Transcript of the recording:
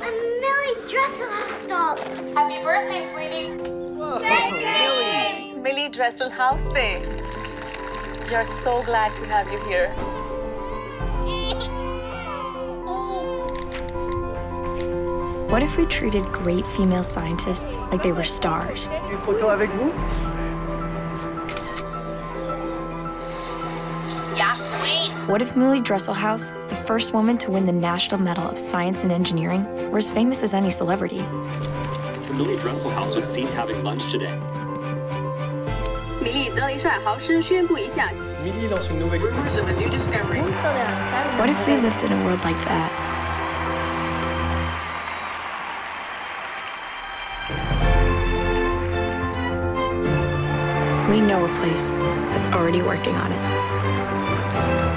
A Millie Dresselhaus doll. Happy birthday, sweetie. Millie Dresselhaus say, we are so glad to have you here. What if we treated great female scientists like they were stars? Une photo avec vous Yes, queen. What if Millie Dresselhaus, the first woman to win the National Medal of Science and Engineering, were as famous as any celebrity. Millie Dresselhaus was seen having lunch today. Millie Rumors of a new discovery. What if we lived in a world like that? We know a place that's already working on it.